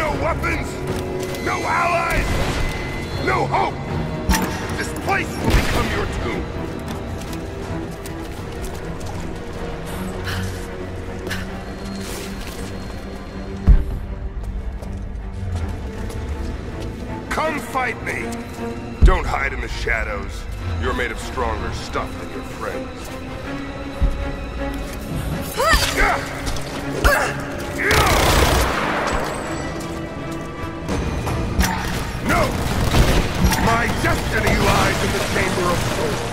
no weapons, no allies, no hope. This place will become your tomb. Come fight me! Don't hide in the shadows. You're made of stronger stuff than your friends. Ah! Ah! Destiny lies in the Chamber of Souls.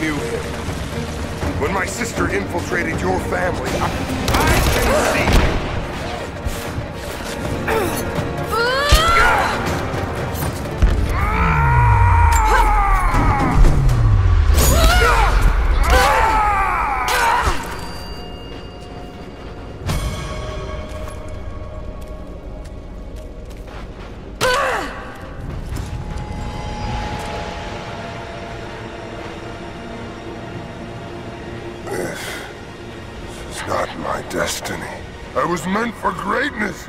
Knew him. When my sister infiltrated your family, I, I can see. Was meant for greatness.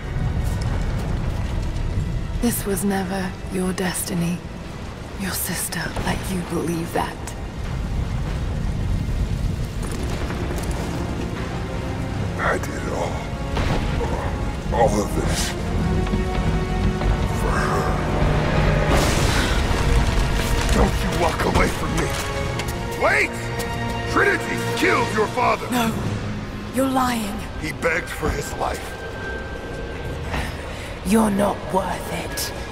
This was never your destiny. Your sister let you believe that. I did all. All of this. For her. Don't you walk away from me. Wait! Trinity killed your father. No, you're lying. He begged for his life. You're not worth it.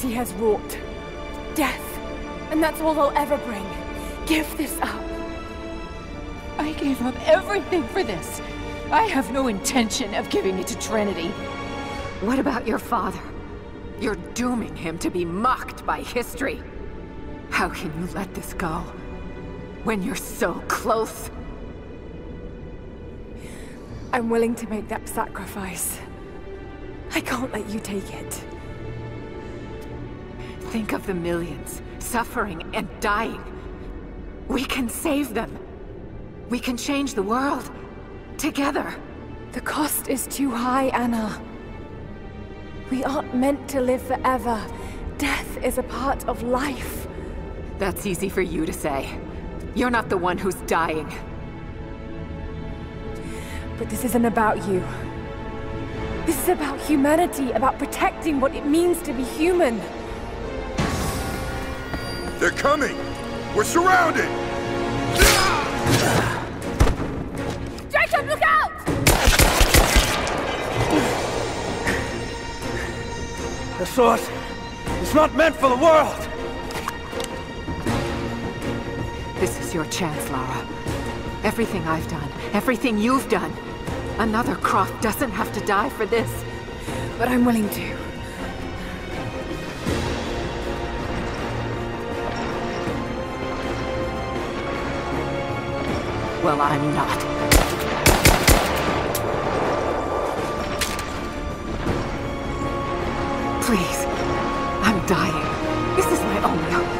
Trinity has wrought. Death. And that's all they'll ever bring. Give this up. I gave up everything for this. I have no intention of giving it to Trinity. What about your father? You're dooming him to be mocked by history. How can you let this go? When you're so close? I'm willing to make that sacrifice. I can't let you take it. Think of the millions suffering and dying. We can save them. We can change the world. Together. The cost is too high, Anna. We aren't meant to live forever. Death is a part of life. That's easy for you to say. You're not the one who's dying. But this isn't about you. This is about humanity, about protecting what it means to be human. They're coming! We're surrounded! Jacob, look out! The sword is not meant for the world! This is your chance, Lara. Everything I've done, everything you've done. Another Croft doesn't have to die for this. But I'm willing to. Well, I'm not. Please. I'm dying. This is my only hope.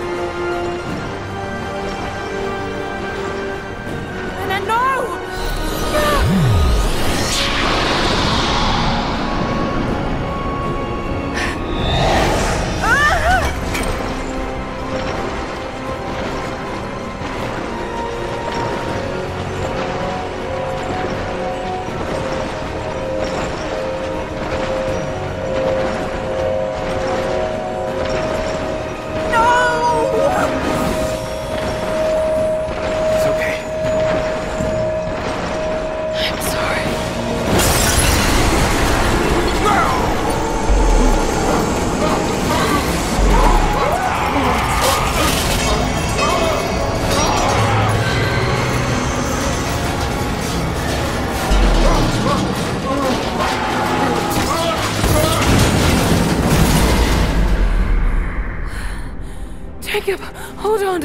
Jacob, hold on.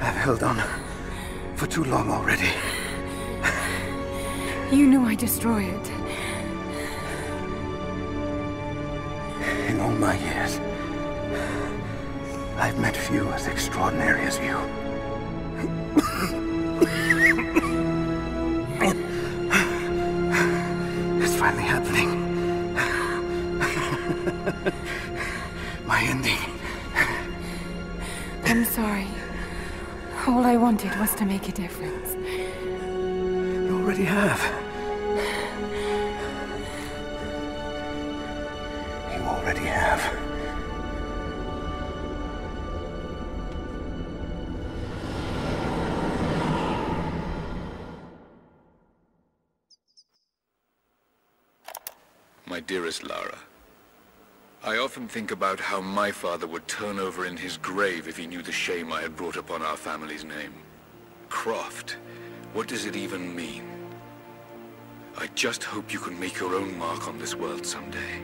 I've held on for too long already. You knew I'd destroy it. In all my years, I've met few as extraordinary as you. My. I'm sorry. All I wanted was to make a difference. You already have. You already have. My dearest Lara, I often think about how my father would turn over in his grave if he knew the shame I had brought upon our family's name. Croft, what does it even mean? I just hope you can make your own mark on this world someday.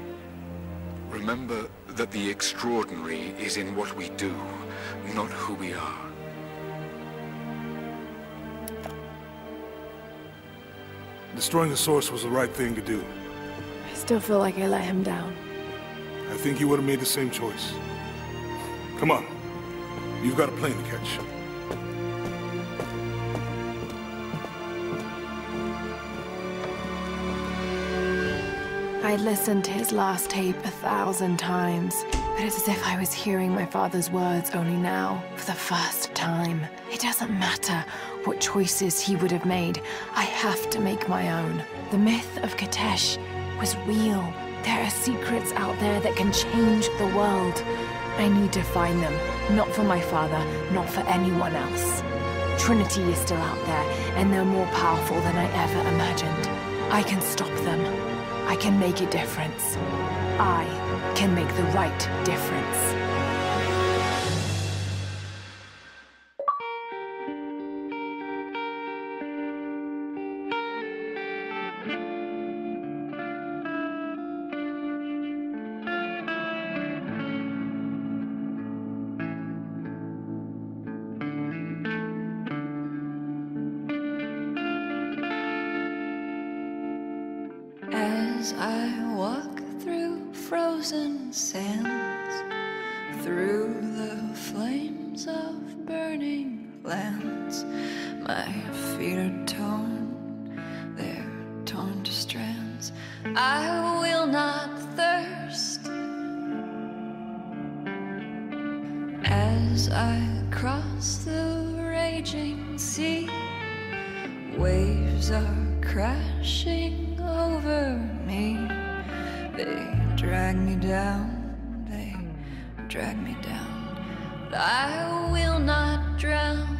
Remember that the extraordinary is in what we do, not who we are. Destroying the source was the right thing to do. I still feel like I let him down. I think you would have made the same choice. Come on. You've got a plane to catch. I'd listened to his last tape a thousand times, but it's as if I was hearing my father's words only now, for the first time. It doesn't matter what choices he would have made, I have to make my own. The myth of Kitezh was real. There are secrets out there that can change the world. I need to find them, not for my father, not for anyone else. Trinity is still out there, and they're more powerful than I ever imagined. I can stop them. I can make a difference. I can make the right difference. as I walk through frozen sands, through the flames of burning lands. My feet are torn, they're torn to strands. I will not thirst as I cross the raging sea. Waves are crashing they drag me down, they drag me down. But I will not drown.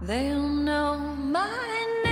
They'll know my name.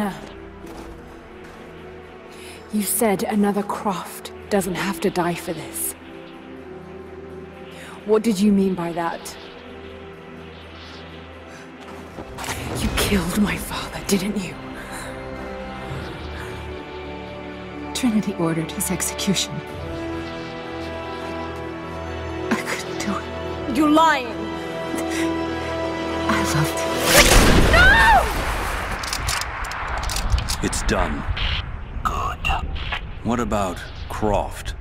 Anna. You said another Croft doesn't have to die for this. What did you mean by that? You killed my father, didn't you? Trinity ordered his execution. I couldn't do it. You're lying! Done. Good. What about Croft?